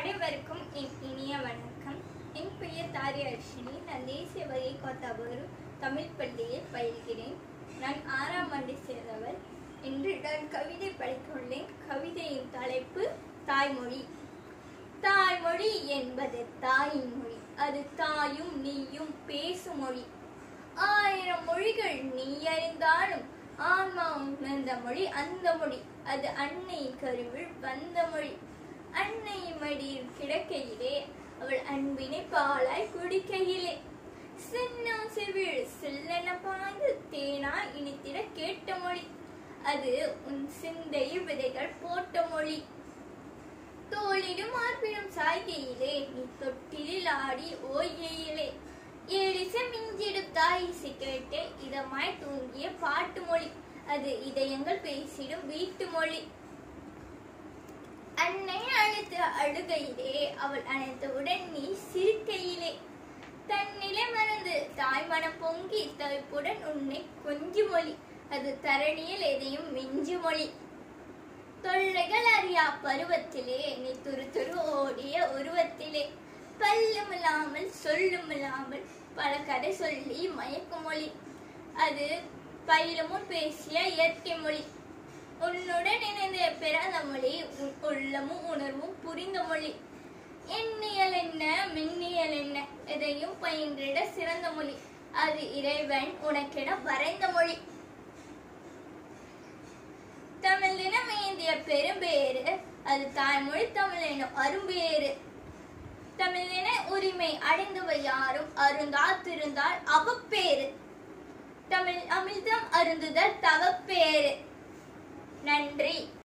அனைவருக்கும் என் இனிய வணக்கம். என் பெயர் தாரி அர்ஷினி. நான் தேசிய வகை கோத்தாபுரம் தமிழ் பள்ளியில் பயில்கிறேன். நான் ஆறாம் ஆண்டு சேர்ந்தவர். இன்று நான் கவிதை படித்துள்ளேன். கவிதையின் தலைப்பு தாய்மொழி. தாய்மொழி என்பது தாயின் மொழி அது தாயும் நீயும் பேசும் மொழி ஆயிரம் மொழிகள் நீ அறிந்தாலும் ஆன்மா உணர்ந்த மொழி அந்த மொழி. அது அன்னை கருவில் வந்த மொழி. மடியில் கிடக்கையிலே அவள் அன்பினை பாலாய் குடிக்கையிலே. சின்னம் செவிழ் சில்லென பாய்ந்து தேனா? இனித்திட கேட்ட மொழி. அது உன் சிந்தை விதைகள் போட்ட மொழி. தோளிடும் மார்பிலும் சாய்கையிலே நீ தொட்டிலில் ஆடி ஓய்கையிலே. ஏழிசை மிஞ்சிடும் தாயிசை கேட்டு இதமாய் தூங்கிய பாட்டு மொழி. அது இதயங்கள் பேசிடும் வீட்டு மொழி. அன்னை அழுகையிலே அவள் அணைத்தவுடன் நீ சிரிக்கையிலே தன்னிலை மறந்து தாய் மனம் பொங்கி தவிப்புடன் உன்னை கொஞ்சு மொழி. அது தரணியில் எதையும் மிஞ்சு மொழி. தொல்லைகள் அறியா பருவத்திலே நீ துரு துரு ஓடிய உருவத்திலே. பல்லுமில்லாமல் சொல்லுமில்லாமல் பல கதை சொல்லி மயக்கும் மொழி. அது பயிலமும் பேசிய இயற்கை மொழி. உன்னுடன் இணைந்த பிறந்த மொழி உள்ளமும் உணர்வும் புரிந்த மொழி. எண்ணியல் என்ன மின்னியல் என்ன எதையும் பயின்றிட சிறந்த மொழி. அது இறைவன் உனக்கிட வரைந்த மொழி. தமிழ் தினம் ஏந்திய பெரும்பேறு அது தாய்மொழி தமிழ் எனும் அரும்பேறு தமிழின உரிமை அடைந்தவை யாரும் அருந்தால் திருந்தால் அவப்பேறு. தமிழ் அமிழ்தம் அருந்துதல் தவப்பேறு. நன்றி.